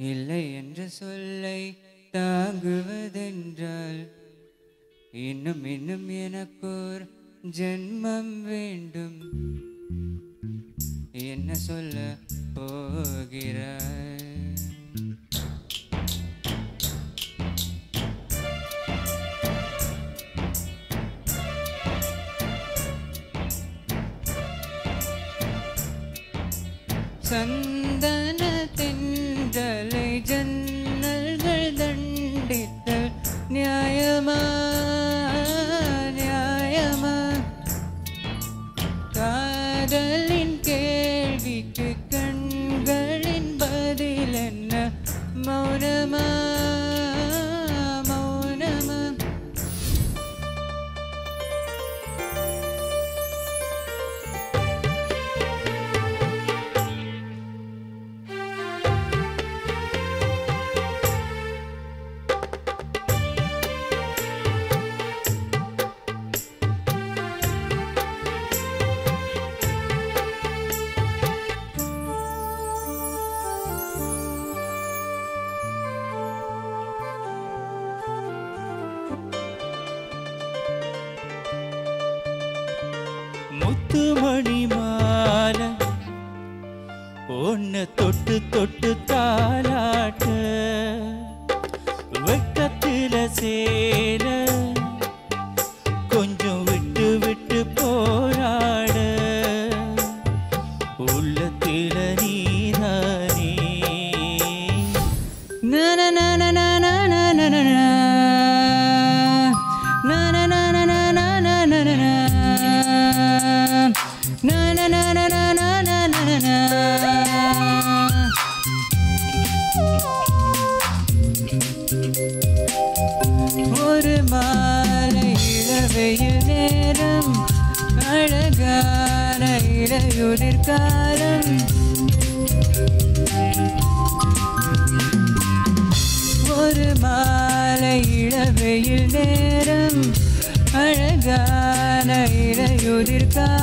இல்லை என்ற சொல்லை தாங்குவதென்றால் இன்னும் இன்னும் எனக்கோர் ஜென்மம் வேண்டும். என்ன சொல்ல போகிறாய்? சந்தன விடுதலை ஜன்னல்கள் தண்டித்த நியாயமா நியாயமா காதல்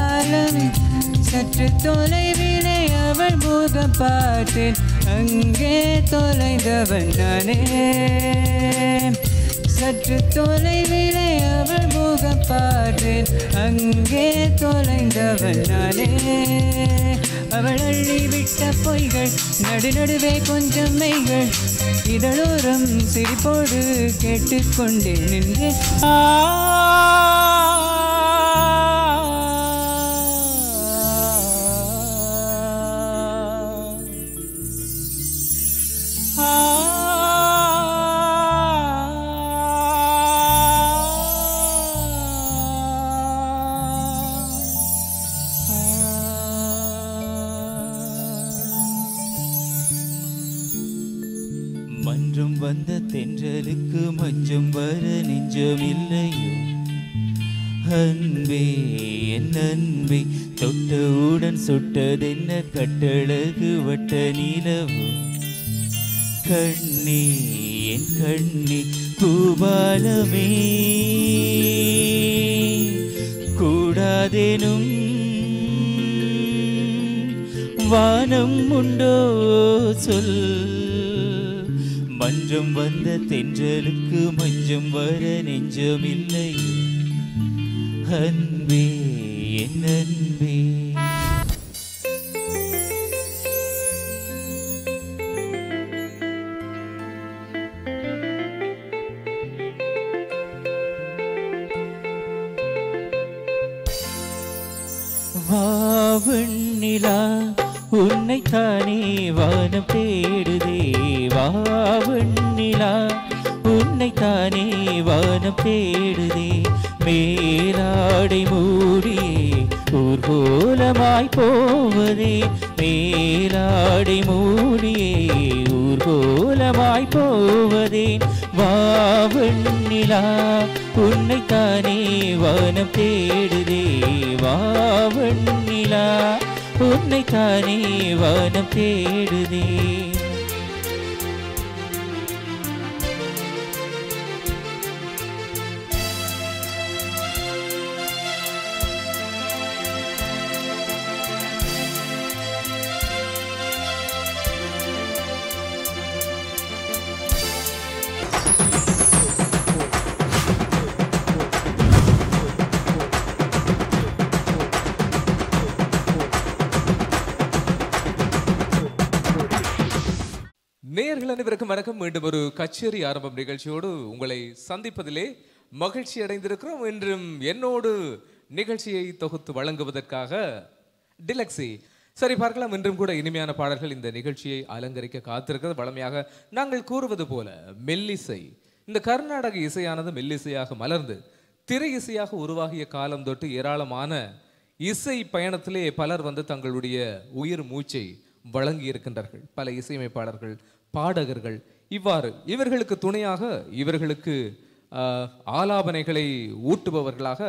காலம் சற்று தொலைவிலே அவள் முகம் பார்த்தேன் அங்கே தொலைந்தவன் நானே. சற்று தொலைவிலே அவள் முகம் பார்த்தேன் அங்கே தொலைந்தவன் நானே. அவள் அள்ளி விட்ட பொய்கள் நடுநடுவே கொஞ்சம் மெய்கள். இதழோரம் சிரிப்போடு கேட்டுக்கொண்டே நின்றேன். மன்றம் வந்த தென்றலுக்கு மஞ்சம் வர நெஞ்சமில்லை. அன்பே என் அன்பே. के அனைவருக்கும் வணக்கம். மீண்டும் ஒரு கச்சேரி ஆரம்பம் நிகழ்ச்சியோடு உங்களை சந்திப்பதிலே மகிழ்ச்சி அடைந்திருக்கிறோம். இன்றும் என்னோடு நிகழ்ச்சியை தொகுத்து வழங்குவதற்காக டிலக்ஸி. சரி பார்க்கலாம். இன்றும் கூட இனிமையான பாடல்கள் இந்த நிகழ்ச்சியை அலங்கரிக்க காத்திருக்கிறது. வளமையாக நாங்கள் கூறுவது போல மெல்லிசை. இந்த கர்நாடக இசையானது மெல்லிசையாக மலர்ந்து திரை இசையாக உருவாகிய காலம் தொட்டு ஏராளமான இசை பயணத்திலே பலர் வந்து தங்களுடைய உயிர் மூச்சை வழங்கி இருக்கின்றார்கள் பல இசையமைப்பாளர்கள் பாடகர்கள். இவ்வாறு இவர்களுக்கு துணையாக இவர்களுக்கு ஆஹ், ஆலாபனைகளை ஊட்டுபவர்களாக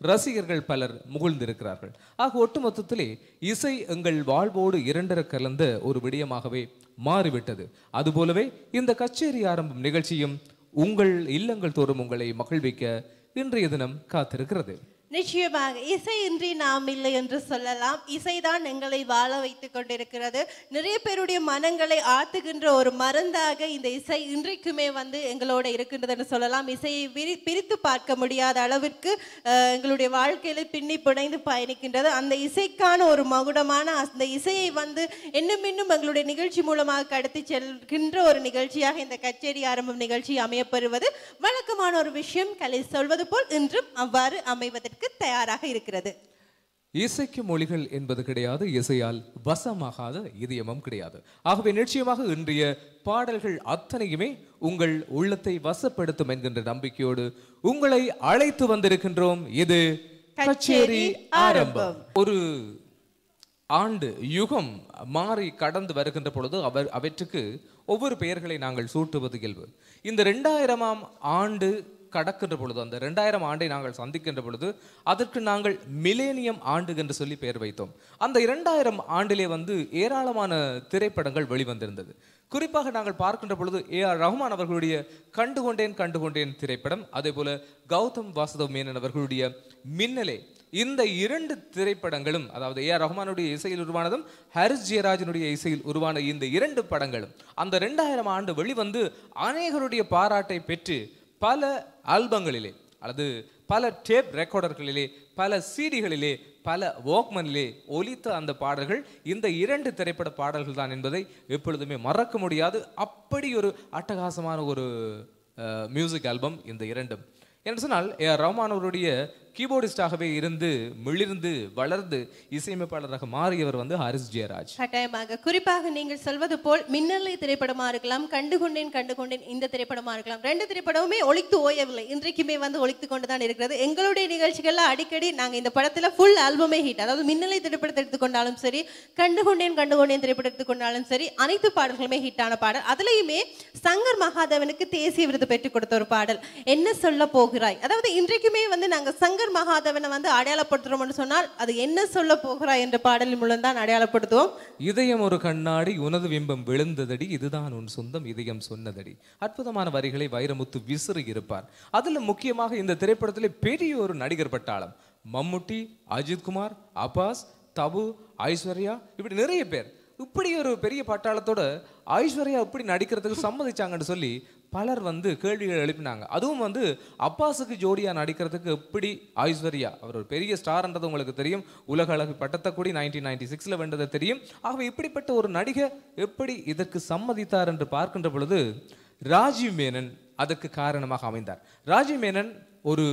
ரசிகர்கள் பலர் முகிழ்ந்திருக்கிறார்கள். ஆக ஒட்டுமொத்தத்திலே இசை எங்கள் வாழ்வோடு இரண்டர கலந்த ஒரு விடயமாகவே மாறிவிட்டது. அதுபோலவே இந்த கச்சேரி ஆரம்பம் நிகழ்ச்சியும் உங்கள் இல்லங்கள் தோறும் உங்களை மகிழ்விக்க இன்றைய தினம் காத்திருக்கிறது. நிச்சயமாக இசை இன்றி நாம் இல்லை என்று சொல்லலாம். இசைதான் எங்களை வாழ வைத்துக் கொண்டிருக்கிறது. நிறைய பேருடைய மனங்களை ஆத்துகின்ற ஒரு மருந்தாக இந்த இசை இன்றைக்குமே வந்து எங்களோட இருக்கின்றது என்று சொல்லலாம். இசையை விரி பிரித்து பார்க்க முடியாத அளவிற்கு எங்களுடைய வாழ்க்கையில பின்னி பிணைந்து பயணிக்கின்றது. அந்த இசைக்கான ஒரு மகுடமான அந்த இசையை வந்து இன்னும் இன்னும் எங்களுடைய நிகழ்ச்சி மூலமாக கடத்தி செல்கின்ற ஒரு நிகழ்ச்சியாக இந்த கச்சேரி ஆரம்பம் நிகழ்ச்சி அமையப்பெறுவது வழக்கமான ஒரு விஷயம் கலை சொல்வது போல் இன்றும் அவ்வாறு அமைவதற்கு தயாராக இருக்கிறது. இசைக்கு மொழிகள் என்பது கிடையாது இசையால் வசமாகாத இதயமும் கிடையாது. ஆகவே நிச்சயமாக இன்றைய பாடல்கள் அத்தனையுமே உங்கள் உள்ளத்தை வசப்படுத்தும் என்கின்ற நம்பிக்கையோடு உங்களை அழைத்து வந்திருக்கின்றோம். இது கச்சேரி ஆரம்பம். ஒரு ஆண்டு யுகம் மாறி கடந்து வருகின்ற பொழுது அவர் அவற்றுக்கு ஒவ்வொரு பெயர்களை நாங்கள் சூட்டுவது இயல்பு. இந்த ரெண்டாயிரமாம் ஆண்டு கடக்கின்ற பொழுது அந்த ரெண்டாயிரம் ஆண்டை நாங்கள் சந்திக்கின்ற பொழுது அதற்கு நாங்கள் மிலேனியம் ஆண்டு என்று சொல்லி பெயர் வைத்தோம். அந்த இரண்டாயிரம் ஆண்டிலே வந்து ஏராளமான திரைப்படங்கள் வெளிவந்திருந்தது. குறிப்பாக நாங்கள் பார்க்கின்ற பொழுது ஏ ஆர் ரஹ்மான் அவர்களுடைய கண்டுகொண்டேன் கண்டுகொண்டேன் திரைப்படம் அதே போல கௌதம் வாசுதவ் மேனன் அவர்களுடைய மின்னலே இந்த இரண்டு திரைப்படங்களும் அதாவது ஏ ஆர் ரஹ்மானுடைய இசையில் உருவானதும் ஹரிஸ் ஜெயராஜனுடைய இசையில் உருவான இந்த இரண்டு படங்களும் அந்த ரெண்டாயிரம் ஆண்டு வெளிவந்து அநேகருடைய பாராட்டை பெற்று பல ஆல்பங்களிலே அல்லது பல டேப் ரெக்கார்டர்களிலே பல சீடிகளிலே பல வாக்மனிலே ஒலித்த அந்த பாடல்கள் இந்த இரண்டு திரைப்பட பாடல்கள் தான் என்பதை எப்பொழுதுமே மறக்க முடியாது. அப்படி ஒரு அட்டகாசமான ஒரு மியூசிக் ஆல்பம் இந்த இரண்டும். என்று சொன்னால் ஏ ஆர் ரஹ்மான் அவருடைய கீபோர்டிஸ்டாகவே இருந்து மிளிர்ந்து வளர்ந்து இசையமைப்பாளராக மாறியவர் வந்து ஹாரிஸ் ஜெயராஜ். கட்டாயமாக குறிப்பாக நீங்கள் சொல்வது போல் மின்னலை திரைப்படமா இருக்கலாம் கண்டுகொண்டேன் கண்டுகொண்டேன் இந்த திரைப்படமா இருக்கலாம். ரெண்டு திரைப்படமுமே ஒழித்து ஓயவில்லை. இன்றைக்குமே வந்து ஒழித்து கொண்டு தான் இருக்கிறது. எங்களுடைய நிகழ்ச்சிகள்ல அடிக்கடி நாங்க இந்த படத்துல ஃபுல் ஆல்பமே ஹிட் அதாவது மின்னலை திரைப்படத்தை எடுத்துக்கொண்டாலும் சரி கண்டுகொண்டேன் கண்டுகொண்டேன் திரைப்படம் எடுத்துக்கொண்டாலும் சரி அனைத்து பாடல்களுமே ஹிட்டான பாடல். அதுலயுமே சங்கர் மகாதேவனுக்கு தேசிய விருது பெற்றுக் கொடுத்த ஒரு பாடல். என்ன சொல்ல போகிறாய்? அதாவது இன்றைக்குமே வந்து நாங்க சங்கர் மகாதேவனை வந்து அடையாளப்படுத்துறோம்னு சொன்னால் அது என்ன சொல்ல போகிறாய் என்ற பாடலின் மூலம் தான் அடையாளப்படுத்துவோம். இதயம் ஒரு கண்ணாடி உனது பிம்பம் விழுந்ததடி இதுதான் உன் சொந்தம் இதயம் சொன்னதடி. அற்புதமான வரிகளை வைரமுத்து விசிறி இருப்பார். அதுல முக்கியமாக இந்த திரைப்படத்திலே பெரிய ஒரு நடிகர் பட்டாளம். மம்முட்டி அஜித் குமார் அப்பாஸ் தபு ஐஸ்வர்யா இப்படி நிறைய பேர். இப்படி ஒரு பெரிய பட்டாளத்தோட ஐஸ்வர்யா இப்படி நடிக்கிறதுக்கு சம்மதிச்சாங்கன்னு சொல்லி பலர் வந்து கேள்விகள் எழுப்பினாங்க. அதுவும் வந்து அப்பாஸுக்கு ஜோடியாக நடிக்கிறதுக்கு எப்படி ஐஸ்வர்யா? அவர் ஒரு பெரிய ஸ்டார்ன்றது உங்களுக்கு தெரியும். உலக அழகு பட்டத்தை கூடி நைன்டீன் நைன்டி சிக்ஸில் வென்றது தெரியும். ஆகவே இப்படிப்பட்ட ஒரு நடிகை எப்படி இதற்கு சம்மதித்தார் என்று பார்க்கின்ற பொழுது ராஜீவ் மேனன் அதற்கு காரணமாக அமைந்தார். ராஜீவ் மேனன் ஒரு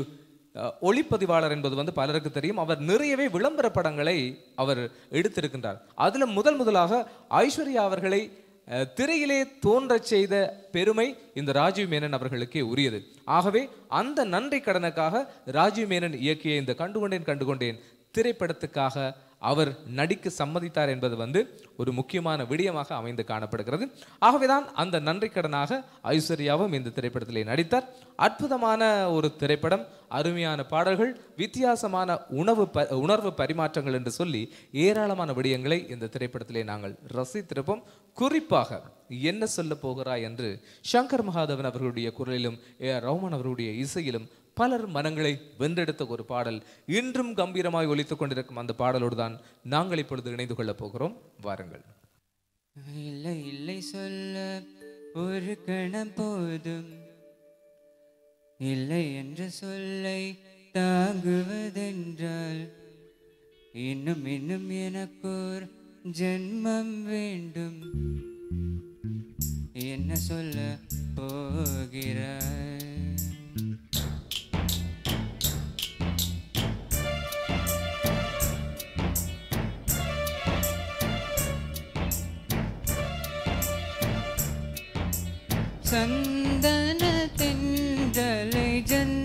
ஒளிப்பதிவாளர் என்பது வந்து பலருக்கு தெரியும். அவர் நிறையவே விளம்பர படங்களை அவர் எடுத்திருக்கின்றார். அதில் முதல் முதலாக ஐஸ்வர்யா அவர்களை திரையிலே தோன்றச் செய்த பெருமை இந்த ராஜீவ் மேனன் அவர்களுக்கே உரியது. ஆகவே அந்த நன்றி கடனுக்காக ராஜீவ் மேனன் இயக்கிய இந்த கண்டுகொண்டேன் கண்டுகொண்டேன் திரைப்படத்துக்காக அவர் நடிக்க சம்மதித்தார் என்பது வந்து ஒரு முக்கியமான விடயமாக அமைந்து காணப்படுகிறது. ஆகவேதான் அந்த நன்றி கடனாக ஐஸ்வர்யாவும் இந்த திரைப்படத்திலே நடித்தார். அற்புதமான ஒரு திரைப்படம் அருமையான பாடல்கள் வித்தியாசமான உணவு ப உணர்வு பரிமாற்றங்கள் என்று சொல்லி ஏராளமான விடயங்களை இந்த திரைப்படத்திலே நாங்கள் ரசித்திருப்போம். குறிப்பாக என்ன சொல்ல போகிறாய் என்று சங்கர் மகாதேவன் அவர்களுடைய குரலிலும் ஏ ரவுமன் அவர்களுடைய இசையிலும் பலர் மனங்களை வென்றெடுத்த ஒரு பாடல் இன்றும் கம்பீரமாய் ஒலித்துக் கொண்டிருக்கும் அந்த பாடலோடு தான் நாங்கள் இப்பொழுது இணைந்து கொள்ளப் போகிறோம். வாருங்கள். இல்லை இல்லை சொல்ல ஒரு கணம் போதும். இல்லை என்ற சொல்லை தாங்குவதென்றால் இன்னும் இன்னும் எனக்கோர் ஜென்மம் வேண்டும். என்ன சொல்ல போகிறாய்? सन्दनतिं जलजन्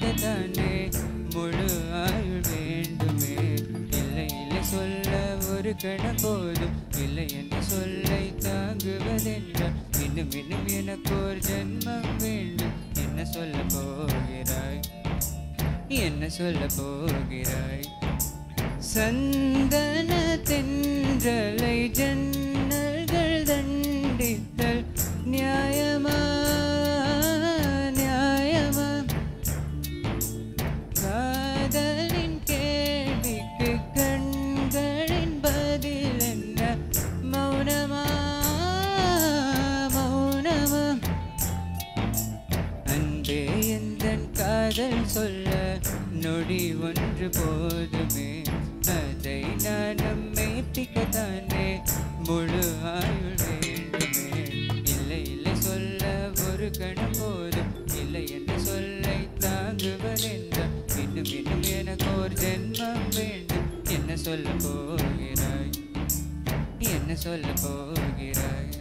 நம்மை பிக்கத்தானே முழு ஆயுள் வேண்டுமே. இல்லை இல்லை சொல்ல ஒரு கணம் போதும். இல்லை என்று சொல்லை தாங்குவதென்றால் இன்னும் இன்னும் எனக்கு ஒரு ஜென்மம் வேண்டும். என்ன சொல்ல போகிறாய்? என்ன சொல்ல போகிறாய்? சந்தன தென்றலை ஜன்னல்கள் தண்டித்தல் நியாயமா? ஒன்று போதுமே அதை நான் நம்மை பிக்கத்தானே முழு ஆயுள் வேண்டுமே. இல்லை இல்லை சொல்ல ஒரு கணம் போதும். இல்லை என்று சொல்லை தாங்குவர் தாங்குவதென்றால் இன்னும் இன்னும் எனக்கு ஒரு ஜென்மம் வேண்டும். என்ன சொல்ல போகிறாய்? என்ன சொல்ல போகிறாய்?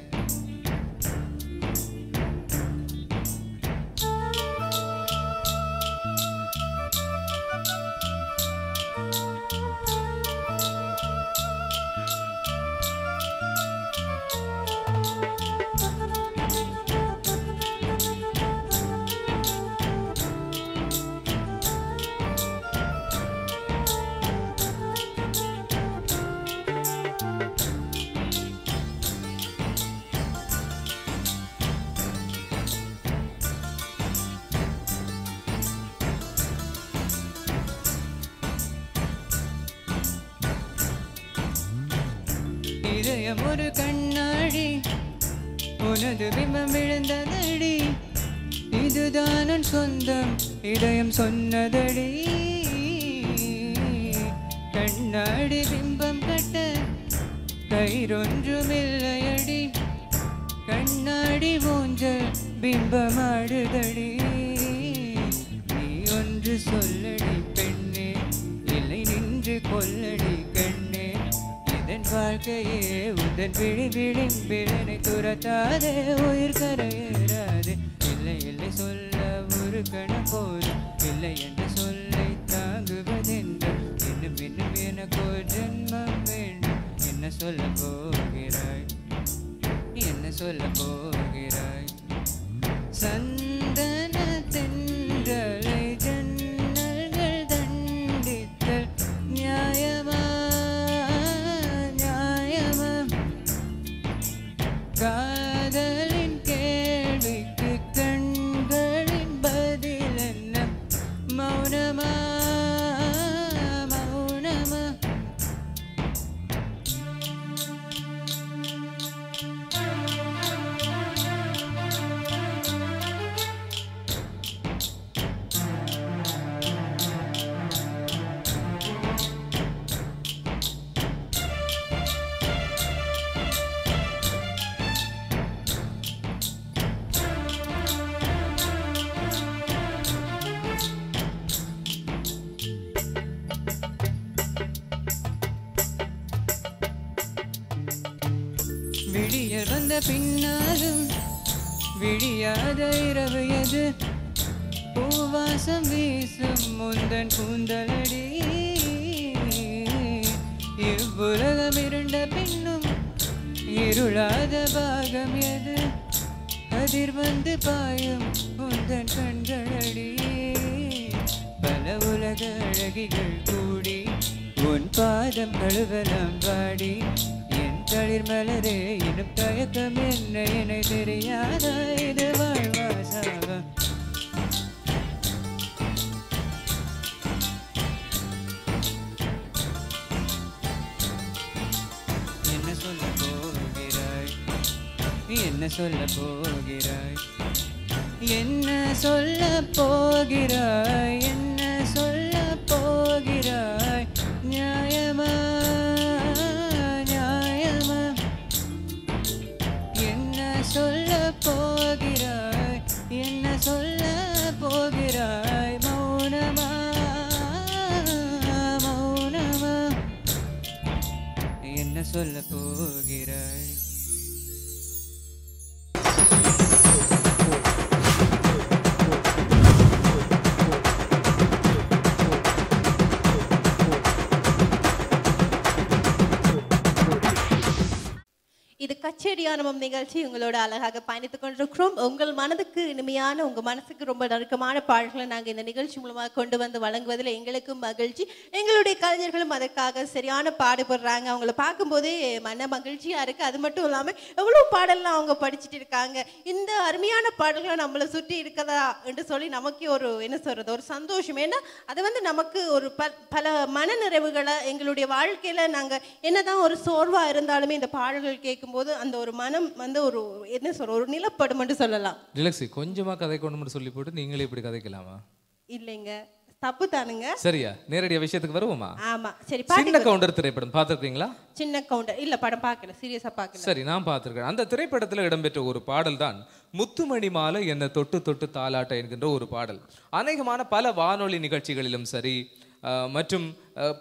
சொன்னதடி. கண்ணாடி பிம்பம் கட்ட கயிறொன்றுமில்லையடி. கண்ணாடி ஊஞ்சல் பிம்பமாடுதடி. நீ ஒன்று சொல்லடி பெண்ணே இல்லை நின்று கொல்லடி கண்ணே. இதன் வாழ்க்கையே உதன் விழி விழிம்பிழனை துரத்தாதே உயிர்கரை விடிய வந்த பின்னாலும் விடியாத இரவு எது? பூவாசம் வீசும் முந்தன் கூந்தலடி. இவ்வுலகம் இருண்ட பின்னும் இருளாத பாகம் எது? கதிர் வந்து பாயும் முந்தன் கண்களடி. பல உலக அழகிகள் கூடி உன் பாதம் கழுவலாம் பாடி தளிர் மலரே இனும் தயக்கம் என்ன என தெரியாத இது வாழ்வா என்ன சொல்ல போகிறாய்? என்ன சொல்ல போகிறாய்? என்ன சொல்ல போகிறாய்? என்ன சொல்ல போகிறாய்? நியாயமா சொல்ல போகிறாய்? கச்சேரி ஆரம்பம் நிகழ்ச்சி உங்களோட அழகாக பயணித்துக் கொண்டிருக்கிறோம். உங்கள் மனதுக்கு இனிமையான உங்க மனசுக்கு ரொம்ப நெருக்கமான பாடல்களை நாங்கள் இந்த நிகழ்ச்சி மூலமாக கொண்டு வந்து வழங்குவதில் எங்களுக்கும் மகிழ்ச்சி. எங்களுடைய கலைஞர்களும் அதற்காக சரியான பாடுபடுறாங்க. அவங்கள பார்க்கும்போதே மன மகிழ்ச்சியா இருக்கு. அது மட்டும் இல்லாம எவ்வளவு பாடல்லாம் அவங்க படிச்சுட்டு இருக்காங்க. இந்த அருமையான பாடல்களை நம்மளை சுற்றி இருக்கதா என்று சொல்லி நமக்கே ஒரு என்ன சொல்றது ஒரு சந்தோஷம். ஏன்னா அது வந்து நமக்கு ஒரு ப- பல மன நிறைவுகளை எங்களுடைய வாழ்க்கையில நாங்கள் என்னதான் ஒரு சோர்வா இருந்தாலுமே இந்த பாடல்கள் கேட்கும்போது அந்த ஒரு மனம் வந்து ஒரு என்ன சொல்ற ஒரு நிலப்படும் என்று சொல்லலாம். ரிலக்ஸி கொஞ்சமா கதை கொண்டு சொல்லி போட்டு நீங்களே இப்படி கதைக்கலாமா? இல்லைங்க. தப்பு தானுங்க. சரியா? நேரடியா விஷயத்துக்கு வருவோமா? ஆமா. சரி சின்ன கவுண்டர் திரைப்படம் பார்த்துருக்கீங்களா? சின்ன கவுண்டர் இல்ல படம் பார்க்கல. சீரியஸா பார்க்கல. சரி நான் பார்த்திருக்கேன். அந்த திரைப்படத்தில் இடம்பெற்ற ஒரு பாடல் தான் முத்துமணி மாலை என்ன தொட்டு தொட்டு தாலாட்ட என்கின்ற ஒரு பாடல். அநேகமான பல வானொலி நிகழ்ச்சிகளிலும் சரி மற்றும்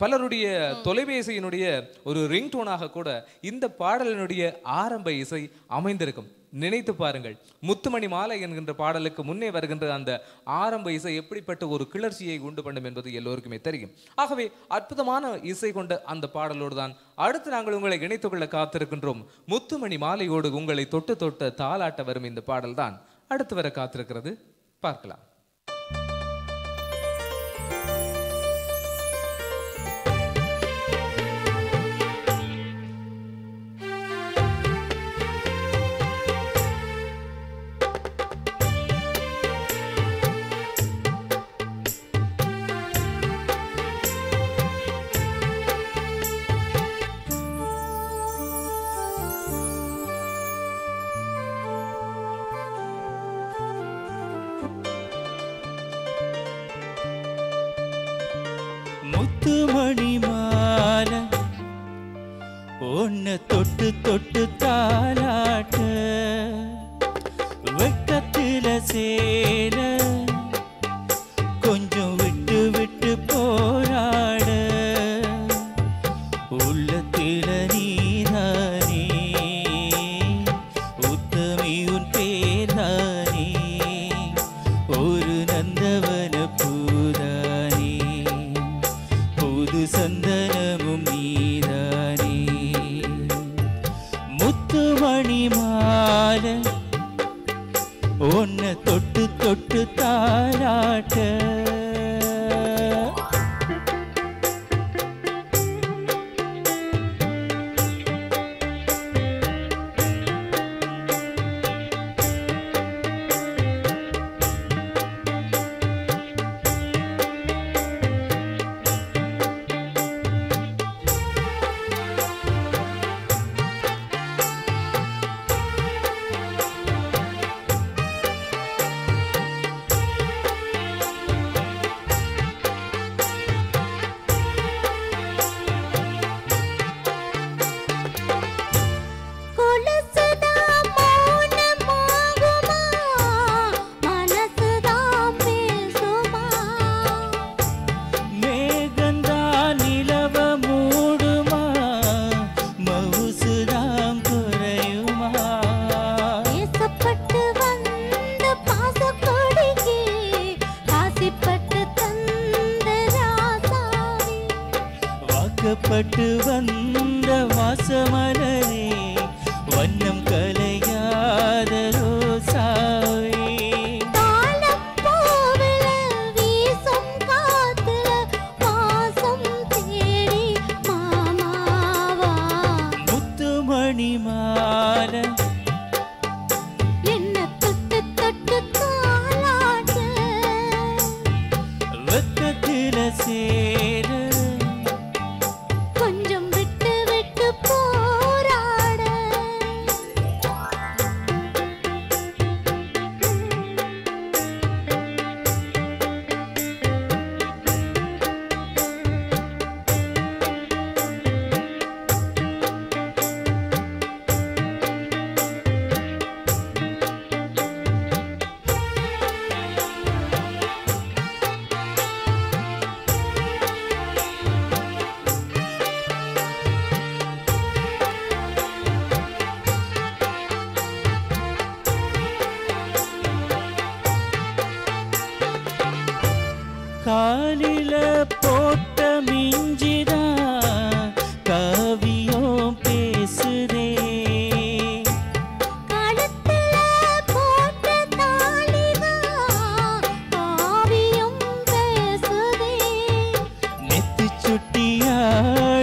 பலருடைய தொலைபேசியினுடைய ஒரு ரிங்டோனாக கூட இந்த பாடலினுடைய ஆரம்ப இசை அமைந்திருக்கும். நினைத்து பாருங்கள். முத்துமணி மாலை என்கின்ற பாடலுக்கு முன்னே வருகின்ற அந்த ஆரம்ப இசை எப்படிப்பட்ட ஒரு கிளர்ச்சியை உண்டு பண்ணும் என்பது எல்லோருக்குமே தெரியும். ஆகவே அற்புதமான இசை கொண்ட அந்த பாடலோடு தான் அடுத்து நாங்கள் உங்களை இணைத்துக் கொள்ள காத்திருக்கின்றோம். முத்துமணி மாலையோடு உங்களை தொட்டு தொட்டு தாளாட்ட வரும் இந்த பாடல் தான் அடுத்து வர காத்திருக்கிறது. பார்க்கலாம். முத்து மணி மாலை ஒன்ன தொட்டு தொட்டு தாராட்ட.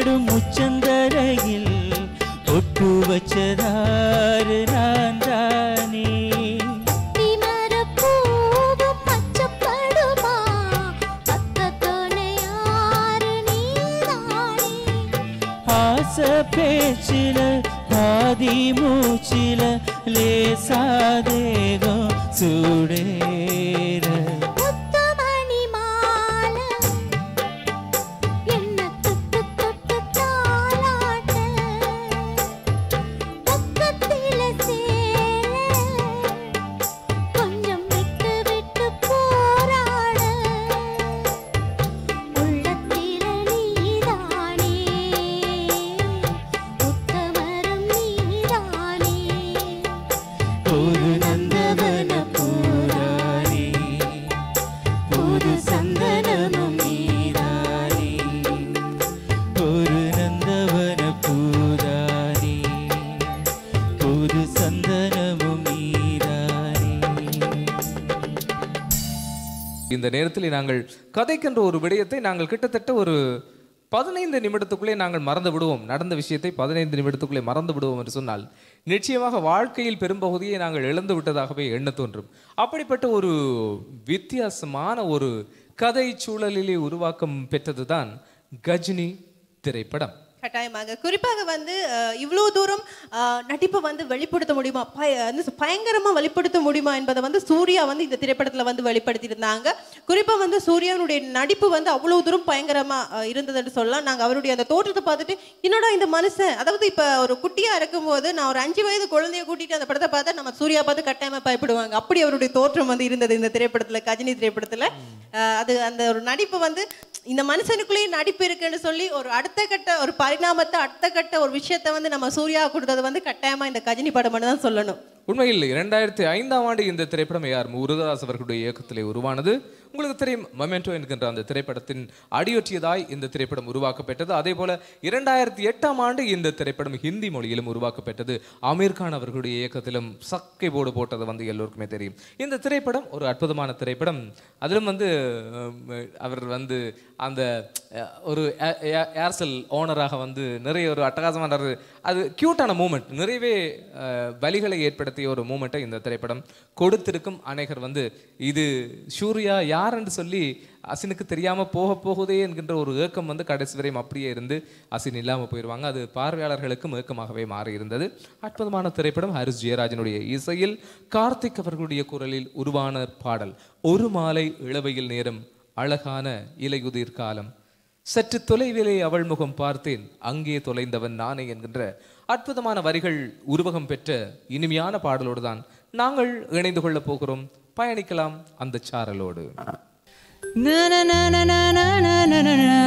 எல்லாரும் உச்சந்தரையில் ஒட்டு வச்சதாறு நான் தானே. ஆச பேச்சில பாதி மூச்சில லேசா தேகம் இந்த நேரத்தில் நாங்கள் கதைக்கின்ற ஒரு விடயத்தை நாங்கள் கிட்டத்தட்ட ஒரு பதினைந்து நிமிடத்துக்குள்ளே நாங்கள் மறந்து விடுவோம். நடந்த விஷயத்தை பதினைந்து நிமிடத்துக்குள்ளே மறந்து விடுவோம் என்று சொன்னால் நிச்சயமாக வாழ்க்கையில் பெரும்பகுதியை நாங்கள் இழந்து விட்டதாகவே எண்ண தோன்றும். அப்படிப்பட்ட ஒரு வித்தியாசமான ஒரு கதை சூழலிலே உருவாக்கம் பெற்றதுதான் கஜினி திரைப்படம். கட்டாயமாக. குறிப்பாக வந்து இவ்வளோ தூரம் நடிப்பை வந்து வெளிப்படுத்த முடியுமா? பய வந்து வெளிப்படுத்த முடியுமா என்பதை வந்து சூர்யா வந்து இந்த திரைப்படத்தில் வந்து வெளிப்படுத்தியிருந்தாங்க. குறிப்பாக வந்து சூர்யாவுடைய நடிப்பு வந்து அவ்வளோ தூரம் பயங்கரமா இருந்ததுன்னு சொல்லலாம். நாங்கள் அவருடைய அந்த தோற்றத்தை பார்த்துட்டு என்னடா இந்த மனுஷன்? அதாவது இப்போ ஒரு குட்டியா இருக்கும்போது நான் ஒரு அஞ்சு வயது குழந்தைய கூட்டிகிட்டு அந்த படத்தை பார்த்தா நம்ம சூர்யா பார்த்து கட்டாயமாக பயப்படுவாங்க. அப்படி அவருடைய தோற்றம் வந்து இருந்தது இந்த திரைப்படத்தில் கஜினி திரைப்படத்தில். அது அந்த ஒரு நடிப்பு வந்து இந்த மனுஷனுக்குள்ளேயே நடிப்பு இருக்குன்னு சொல்லி ஒரு அடுத்த கட்ட ஒரு பரிணாமத்தை அடுத்த கட்ட ஒரு விஷயத்தை வந்து நம்ம சூர்யா கொடுத்தது வந்து கட்டாயமா இந்த கஜினி படம் தான் சொல்லணும். உண்மையில் இரண்டாயிரத்தி ஐந்தாம் ஆண்டு இந்த திரைப்படம் ஏஆர் முருகதாஸ் அவர்களுடைய இயக்கத்திலே உருவானது. உங்களுக்கு தெரியும் மொமெண்டோ என்கின்ற அந்த திரைப்படத்தின் அடியொற்றியதாய் இந்த திரைப்படம் உருவாக்கப்பட்டது. அதே போல இரண்டாயிரத்தி எட்டாம் ஆண்டு இந்த திரைப்படம் ஹிந்தி மொழியிலும் உருவாக்கப்பட்டது. அமீர் கான் அவர்களுடைய இயக்கத்திலும் சக்கை போடு போட்டது வந்து எல்லோருக்குமே தெரியும். இந்த திரைப்படம் ஒரு அற்புதமான திரைப்படம். அதிலும் வந்து அவர் வந்து அந்த ஒரு ஏ- ஏ- ஏர்செல் ஓனராக வந்து நிறைய ஒரு அட்டகாசமான அது க்யூட்டான மூமெண்ட் நிறையவே வலிகளை ஏற்படுத்திய ஒரு மூமெண்ட்டை இந்த திரைப்படம் கொடுத்திருக்கும் அநேகர் வந்து இது சூர்யா யார் என்று சொல்லி அசினுக்கு தெரியாமல் போக போகுதே என்கின்ற ஒரு ஏக்கம் வந்து கடைசி வரையும் அப்படியே இருந்து அசின் இல்லாமல் போயிடுவாங்க அது பார்வையாளர்களுக்கும் ஏக்கமாகவே மாறி இருந்தது அற்புதமான திரைப்படம். ஹரிஸ் ஜெயராஜனுடைய இசையில் கார்த்திக் அவர்களுடைய குரலில் உருவான பாடல் ஒரு மாலை இளவையில் நேரம் அழகான இலையுதிர் காலம். சற்று தொலைவிலே அவள் முகம் பார்த்தேன் அங்கே தொலைந்தவன் நானே என்கின்ற அற்புதமான வரிகள் உருவகம் பெற்ற இனிமையான பாடலோடு தான் நாங்கள் இணைந்து கொள்ளப் போகிறோம் பயணிக்கலாம் அந்த சாரலோடு Na na na na na na na na na na.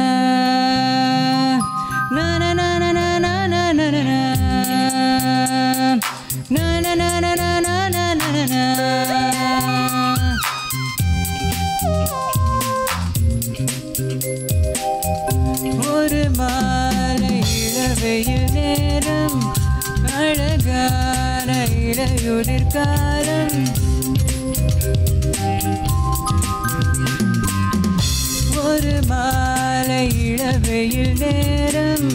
இளையுதிர் ஒரு மாலை இளவெயில் நேரம்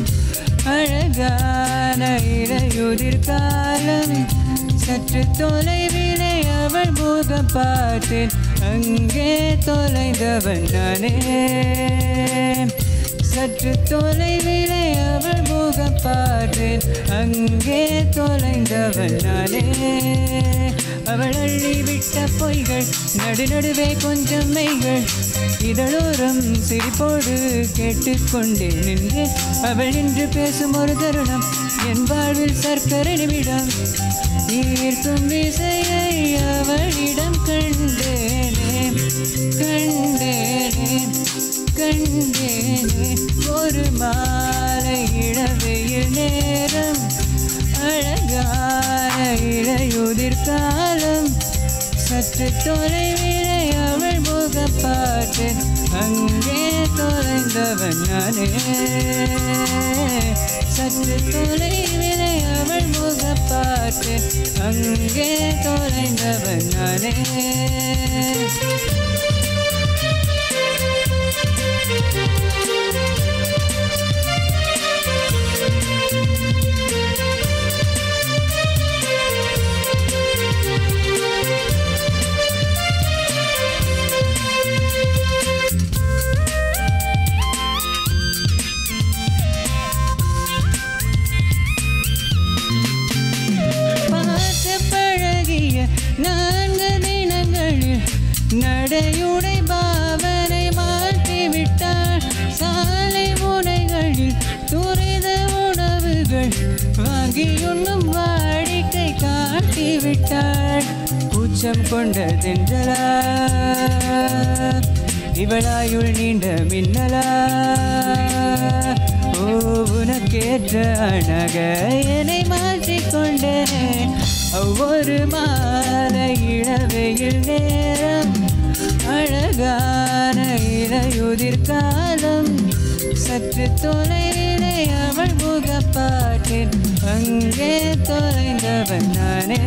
அழகான இளையுதிர் காலம். சற்று தொலைவிலே அவள் முகம் பார்த்தேன் அங்கே தொலைந்தவன் நானே. சற்று தொலைவிலே அவள் முகம் பார்த்தேன் அங்கே தொலைந்தவன் நானே. அவள் அள்ளி விட்ட பொய்கள் நடுநடுவே கொஞ்சம் மெய்கள். இதழோரம் சிரிப்போடு கேட்டுக்கொண்டே நின்று. அவள் நின்று பேசும் ஒரு தருணம் என் வாழ்வில் சர்க்கரை நிமிடம் ஈர்க்கும் விசையை அவளிடம் கண்டேனே கண்டேனே. கண்டேனே ஒரு மாலை இளவெயில் நேரம் அழகான இளையுதிர் காலம். சற்று தொலைவிலே அவள் முகம் அங்கே தொலைந்தவன் நானே. சற்று தொலைவிலே அவள் முகம் அங்கே தொலைந்தவன் நானே. கூச்சம் கொண்டதென்றலா? இவளாயுள் நீண்ட மின்னலா? ஓ உனக்கேற்ற அழக என்னை மாற்றிக்கொண்டேன். ஒவ்வொரு மாத இளவையில் நேரம் அழகான இளையுதிர்காலம் காலம். சற்று தொலைவிலே அவள் முகப்பாட்டில் அங்கே தொலைந்தவன் நானே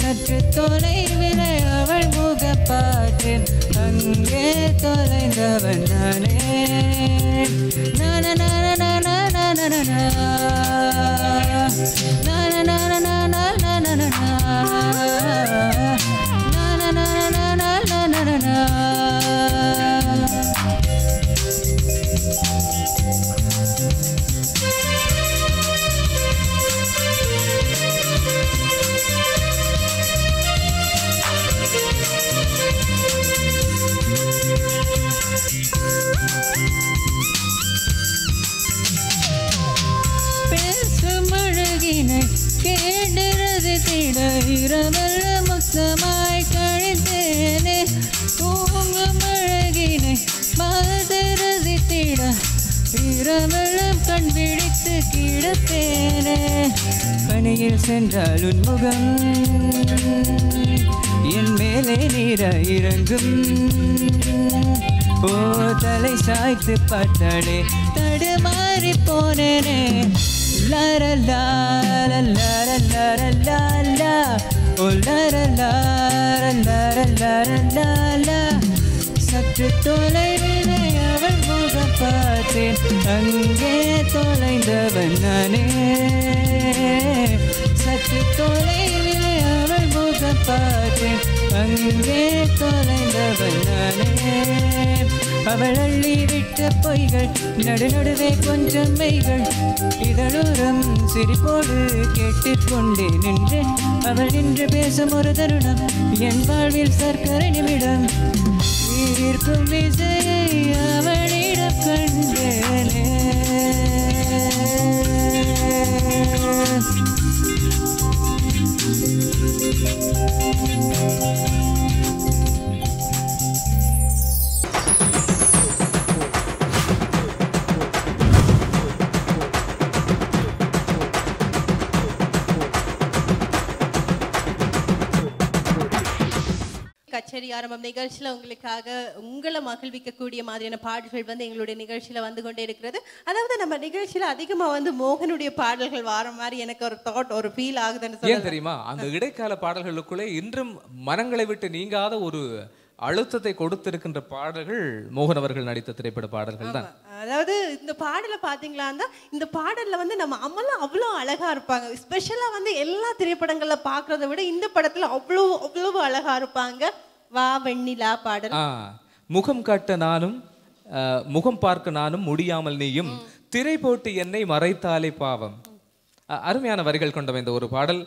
சற்று தொலைவிலே அவள் முகப்பாட்டில் அங்கே தொலைந்தவன் நானே நான நான நான நான நான நான நான நான நான பேசும் அழகினை திட இரவல்ல முத்தமாய் கழித்தேனே. தூங்கும் அழகினை மாதரது திட இரவெல்லாம் கண் விழித்து கிடப்பேனே. பணியில் சென்றால் உன்முகம் என் மேலே நீர இறங்கும். ஓ தலை சாய்த்து பார்த்தாளே தடுமாறி போனேனே. La la la la la la la la la Oh la la la la la la la la சற்று தொலைவிலே அவள் முகம் பார்த்தேன் அங்கே தொலைந்தவன் நானே சற்று தொலைவிலே அவள் முகம் பார்த்தேன் அங்கே தொலைந்தவன் நானே அவள் அள்ளி விட்ட பொய்கள் நடுநடுவே கொஞ்சம் மெய்கள். இதழோரம் சிரிப்போடு கேட்டுக்கொண்டே நின்றேன். அவள் நின்று பேசும் ஒரு தருணம் என் வாழ்வில் சர்க்கரை நிமிடம். ஈர்க்கும் விசையை ஆரம்பம் நிகழ்ச்சியில் உங்களுக்காக உங்களை மகிழ்விக்கக்கூடிய மாதிரியான பாடல்கள் வந்து எங்களுடைய நிகழ்ச்சியில் வந்து கொண்டே இருக்கிறது. அதாவது நம்ம நிகழ்ச்சியில் அதிகமாக வந்து மோகனுடைய பாடல்கள் வர மாதிரி எனக்கு ஒரு தாட் ஒரு ஃபீல் ஆகுதுன்னு ஏன் தெரியுமா? அந்த இடைக்கால பாடல்களுக்குள்ளே இன்றும் மனங்களை விட்டு நீங்காத ஒரு அழுத்தத்தை கொடுத்திருக்கின்ற பாடல்கள் மோகன் அவர்கள் நடித்த திரைப்பட பாடல்கள் தான். அதாவது இந்த பாடலை பார்த்தீங்களா இந்த பாடல்ல வந்து நம்ம அம்மலாம் அவ்வளோ அழகா இருப்பாங்க. ஸ்பெஷலாக வந்து எல்லா திரைப்படங்கள்ல பார்க்கறத விட இந்த படத்துல அவ்வளோ அவ்வளவு அழகா இருப்பாங்க. வா வெண்ணிலா பாடல். ஆ முகம் காட்ட நானும் முகம் பார்க்க நானும் முடியாமல் நீயும் திரை போட்டு என்னை மறைத்தாலே பாவம். அருமையான வரிகள் கொண்ட இந்த ஒரு பாடல்.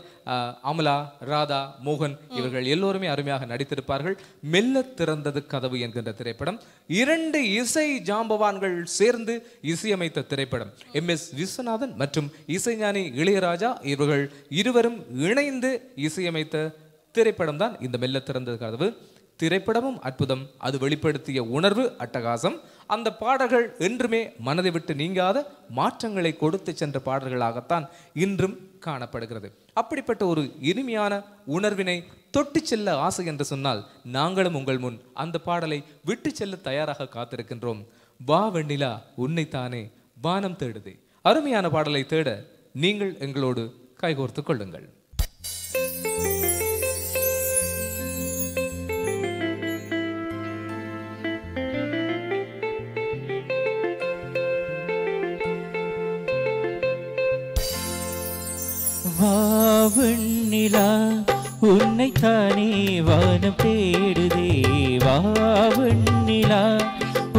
அமலா ராதா மோகன் இவர்கள் எல்லோருமே அருமையாக நடித்திருப்பார்கள். மெல்ல திறந்தது கதவு என்கின்ற திரைப்படம். இரண்டு இசை ஜாம்பவான்கள் சேர்ந்து இசையமைத்த திரைப்படம். எம் எஸ் விஸ்வநாதன் மற்றும் இசைஞானி இளையராஜா இவர்கள் இருவரும் இணைந்து இசையமைத்த திரைப்படம் தான் இந்த மெல்ல திறந்தது கதவு. திரைப்படமும் அற்புதம். அது வெளிப்படுத்திய உணர்வு அட்டகாசம். அந்த பாடல்கள் என்றுமே மனதை விட்டு நீங்காத மாற்றங்களை கொடுத்து சென்ற பாடல்களாகத்தான் இன்றும் காணப்படுகிறது. அப்படிப்பட்ட ஒரு இனிமையான உணர்வினை தொட்டு செல்ல ஆசை என்று சொன்னால் நாங்களும் உங்கள் முன் அந்த பாடலை விட்டு செல்ல தயாராக காத்திருக்கின்றோம். வா வெண்ணிலா உன்னைத்தானே வானம் தேடுதே. அருமையான பாடலை தேட நீங்கள் எங்களோடு கைகோர்த்து கொள்ளுங்கள். வாவண்ணிலா உன்னைத்தானே வானம் தேடுதே வாவண்ணிலா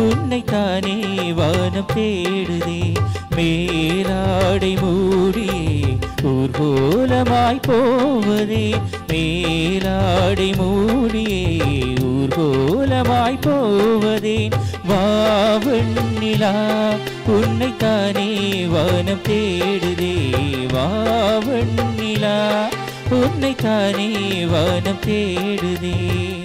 உன்னைத்தானே வானம் தேடுதே மேலாடை மூடியே ஊர்கோலமாய் போவதே. மேலாடை மூடியே ஊர்கோலமாய் போவதே. வாவண்ணிலா உன்னைத்தானே வானம் தேடுதே வாவண்ணிலா உன்னை தானே வானம் தேடுதே.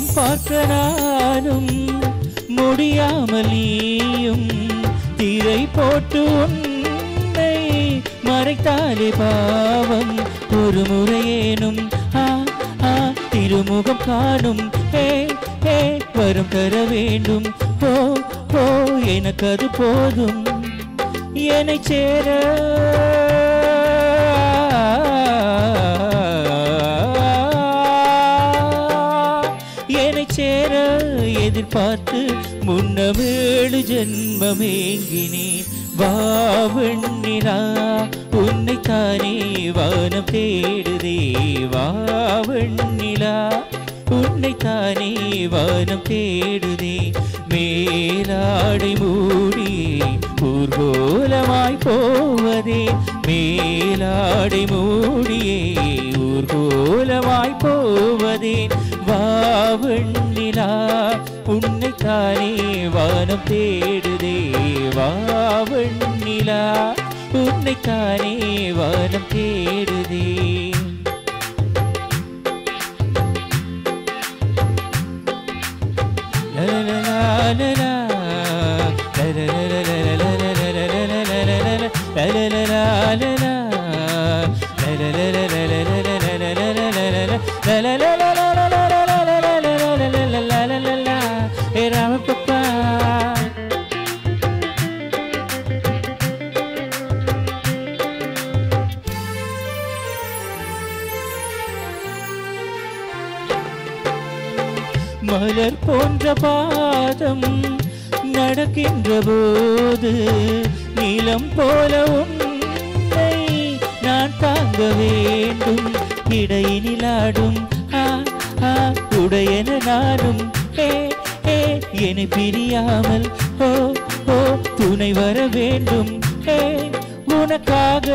முகம் பார்க்க நானும் முடியாமல் நீயும். திரை போட்டு உன்னை மறைத்தாலே பாவம். ஒரு முறையேனும் ஆ ஆ திருமுகம் காணும். ஹே ஹே வரம் தர வேண்டும். ஓ ஓ எனக்கு அது போதும். என்னை சேர சேர எதிர்பார்த்து முன்னமேழு ஜென்மமேங்கினேன் வாவண்ணிரா உன்னைத்தானே வானம் தேடுதே. வாவண்ணிலா உன்னைத்தானே வானம் தேடுதே. மேலாடை மூடி ஊர்கோலமாய் போவதே மேலாடை மூடியே. ஊர்கோலமாய் போவதே வாவண்ணிலா. உன்னைத்தானே வானம் தேடுதே. வாவண்ணிலா. உன்னைத்தானே வானம் தேடுதே. la la la la மலர் போன்ற பாதம் நடக்கின்ற போது நீளம் போல உன்னை நான் தாங்க வேண்டும். இடையினிலாடும் உடையன நானும். ஏ ஏ என்னை பிரியாமல் ஓ ஓ துணை வர வேண்டும். ஏ உனக்காக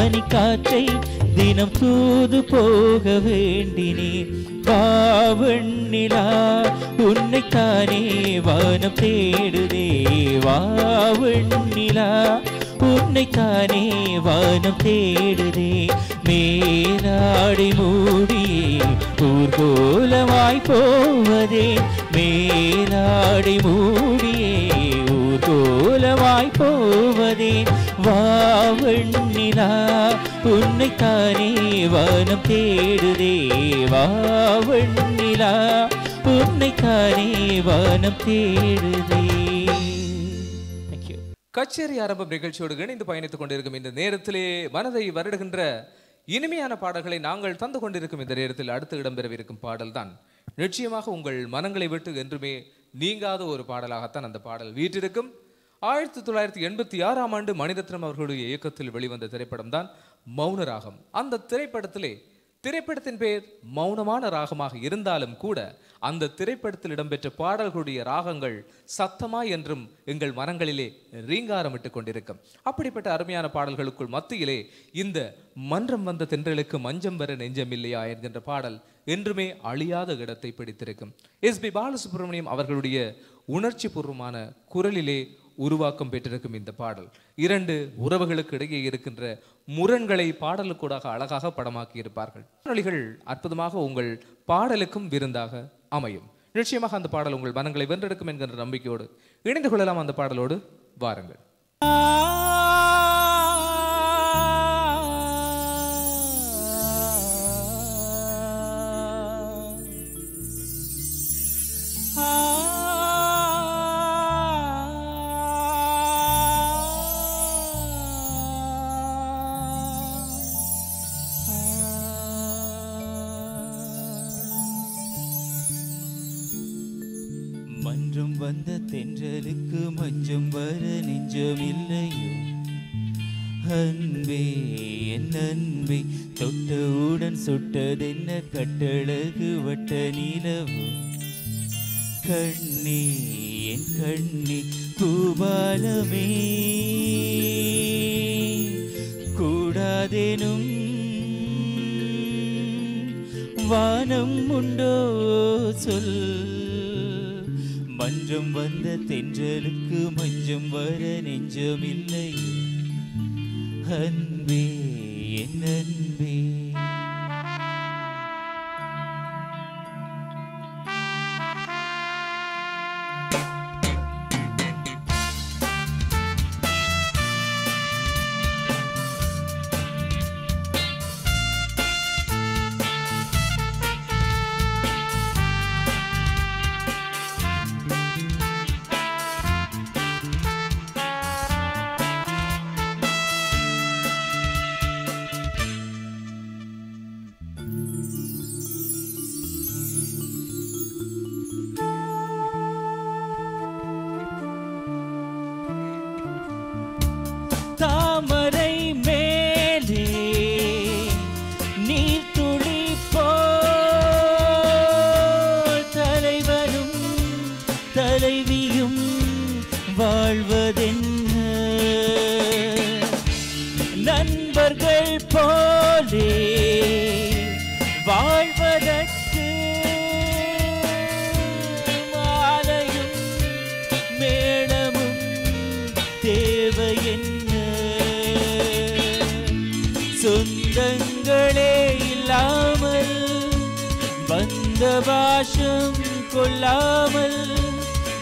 பனிக்காற்றை தினம் தூது போக வேண்டினே. வாவண்ணிலா உன்னைத்தானே வானம் தேடுதே. வாவண்ணிலா உன்னைத்தானே வானம் தேடுதே. மேலாடி மூடியே ஊர்கோலமாய் போவதே. மேலாடி மூடியே ஊர்கோலமாய் போவதே. வாவண்ணிலா உன்னைத்தானே வானம் தேடுதே. வாவண்ணிலா உன்னைத்தானே வானம் தேடுதே. கச்சேரி ஆரம்பம் நிகழ்ச்சியோடு இணைந்து பயணித்துக் கொண்டிருக்கும் இந்த நேரத்திலே மனதை வருடுகின்ற இனிமையான பாடல்களை நாங்கள் தந்து கொண்டிருக்கும் இந்த நேரத்தில் அடுத்து இடம்பெறவிருக்கும் பாடல் தான் நிச்சயமாக உங்கள் மனங்களை விட்டு என்றுமே நீங்காத ஒரு பாடலாகத்தான் அந்த பாடல் வீட்டிற்கும் ஆயிரத்தி தொள்ளாயிரத்தி எண்பத்தி ஆறாம் ஆண்டு மணிரத்னம் அவர்களுடைய இயக்கத்தில் வெளிவந்த திரைப்படம் தான் மௌன ராகம். அந்த திரைப்படத்திலே திரைப்படத்தின் பெயர் மௌனமான ராகமாக இருந்தாலும் கூட அந்த திரைப்படத்தில் இடம்பெற்ற பாடல்களுடைய ராகங்கள் சத்தமா என்றும் எங்கள் மனங்களிலே ரீங்காரமிட்டு கொண்டிருக்கும். அப்படிப்பட்ட அருமையான பாடல்களுக்குள் மத்தியிலே இந்த மன்றம் வந்த தென்றலுக்கு மஞ்சம் வர நெஞ்சம் இல்லையா என்கின்ற பாடல் என்றுமே அழியாத இடத்தை பிடித்திருக்கும். எஸ் பி பாலசுப்ரமணியம் அவர்களுடைய உணர்ச்சி பூர்வமான குரலிலே உருவாக்கம் பெற்றிருக்கும் இந்த பாடல். இரண்டு உறவுகளுக்கு இடையே இருக்கின்ற முரண்களை பாடலுக்கூடாக அழகாக படமாக்கி இருப்பார்கள் மொழிகள் அற்புதமாக உங்கள் பாடலுக்கும் விருந்தாக அமையும். நிச்சயமாக அந்த பாடல் உங்கள் மனங்களை வென்றெடுக்கும் என்கின்ற நம்பிக்கையோடு இணைந்து கொள்ளலாம் அந்த பாடலோடு வாருங்கள். அன்பே என் அன்பே வந்த பாஷம் கொள்ளாமல்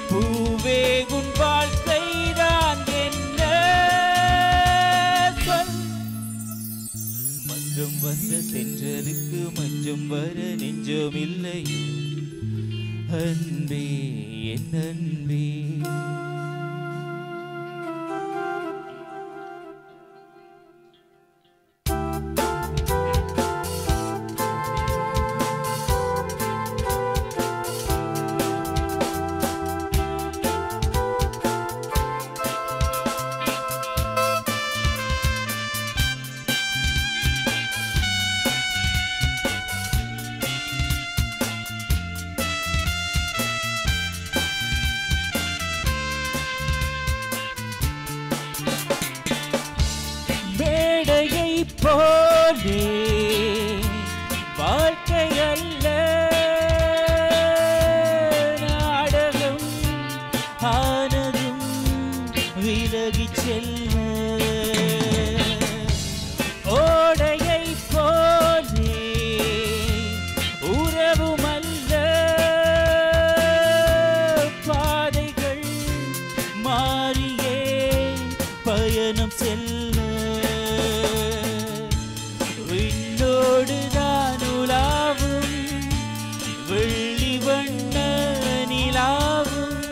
பூவே உன் வாழ்க்கைதான் என்ன? மஞ்சம் வந்த சென்றதுக்கு மஞ்சம் வர நெஞ்சம் இல்லையோ. அன்பே என் அன்பே. பயணம் செல்ல. விண்ணோடு தான் உலாவும். வெள்ளி வண்ண நிலாவும்.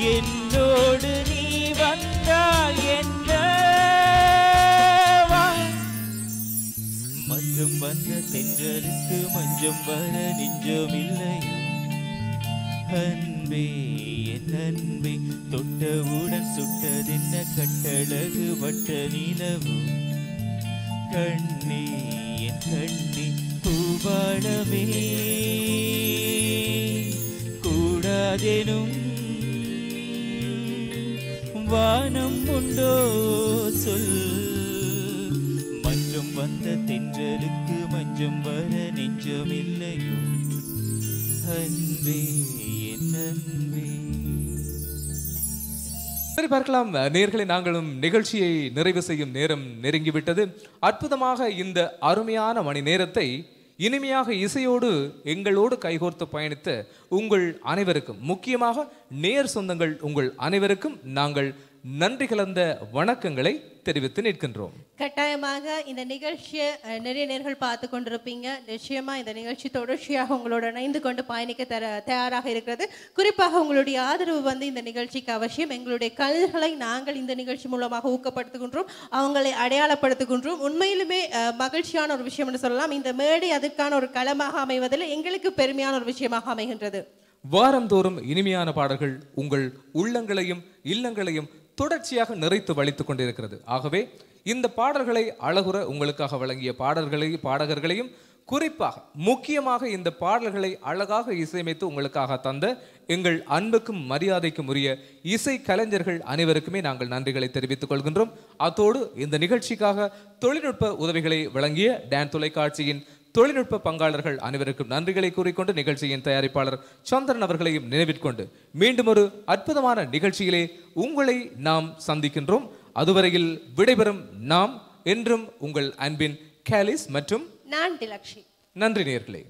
என்னோடு நீ வந்தால் என்ன? மஞ்சம் வந்த தென்றலுக்கு மஞ்சம் வர நெஞ்சம் இல்லையோ? அன்பே என் அன்பே. தொட்டவுடன் சுட்டதென்ன கட்டழகு வட்ட நிலவு கண்ணே என் கண்ணே பூவாளமே கூடாதெனும் வானம் உண்டோ சொல். மஞ்சம் வந்த தென்றலுக்கு மஞ்சம் வர நெஞ்சமில்லையோ அன்பே. சரி பார்க்கலாம். நேர்களை நாங்களும் நிகழ்ச்சியை நிறைவு செய்யும் நேரம் நெருங்கிவிட்டது. அற்புதமாக இந்த அருமையான மணி நேரத்தை இனிமையாக இசையோடு எங்களோடு கைகோர்த்து பயணித்த உங்கள் அனைவருக்கும் முக்கியமாக நேர் சொந்தங்கள் உங்கள் அனைவருக்கும் நாங்கள் நன்றி கலந்த வணக்கங்களை தெரிவித்து நிற்கின்றோம். கட்டாயமாக இந்த நிகழ்ச்சியை நிறைய நேர்கள் பார்த்து கொண்டிருப்பீங்க. நிச்சயமா இந்த நிகழ்ச்சி தொடர்ச்சியாக உங்களோட இணைந்து கொண்டு பயணிக்க தர தயாராக இருக்கிறது. குறிப்பாக உங்களுடைய ஆதரவு வந்து இந்த நிகழ்ச்சிக்கு அவசியம். எங்களுடைய கல்களை நாங்கள் இந்த நிகழ்ச்சி மூலமாக ஊக்கப்படுத்துகின்றோம். அவங்களை அடையாளப்படுத்துகின்றோம். உண்மையிலுமே மகிழ்ச்சியான ஒரு விஷயம் என்று சொல்லலாம். இந்த மேடை அதற்கான ஒரு களமாக அமைவதில் எங்களுக்கு பெருமையான ஒரு விஷயமாக அமைகின்றது. வாரந்தோறும் இனிமையான பாடல்கள் உங்கள் உள்ளங்களையும் இல்லங்களையும் தொடர்ச்சியாக நிறைத்து வலித்து கொண்டிருக்கிறது. ஆகவே இந்த பாடல்களை அழகுற உங்களுக்காக வழங்கிய பாடல்களை பாடகர்களையும் குறிப்பாக முக்கியமாக இந்த பாடல்களை அழகாக இசையமைத்து உங்களுக்காக தந்த எங்கள் அன்புக்கும் மரியாதைக்கும் உரிய இசை கலைஞர்கள் அனைவருக்குமே நாங்கள் நன்றிகளை தெரிவித்துக் கொள்கின்றோம். அத்தோடு இந்த நிகழ்ச்சிக்காக தொழில்நுட்ப உதவிகளை வழங்கிய டேன் தொலைக்காட்சியின் தொழில்நுட்ப பங்காளர்கள் அனைவருக்கும் நன்றிகளை கூறிக்கொண்டு நிகழ்ச்சியின் தயாரிப்பாளர் சந்திரன் அவர்களையும் நினைவிற்கொண்டு மீண்டும் ஒரு அற்புதமான நிகழ்ச்சியிலே உங்களை நாம் சந்திக்கின்றோம். அதுவரையில் விடைபெறும் நாம் என்றும் உங்கள் அன்பின் கேலிஸ் மற்றும் நான் நன்றி நேர்களே.